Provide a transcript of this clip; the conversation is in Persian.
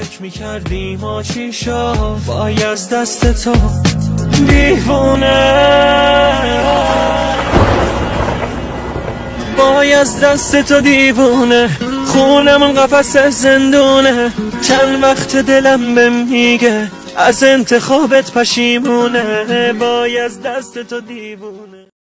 فکر می‌کردی ما چی شد وای از دست تو دیوونه. وای از دست تو دیوونه خونم قفس زندونه. چند وقت دلم به میگه از انتخابت پشیمونه. وای از دست تو دیوونه.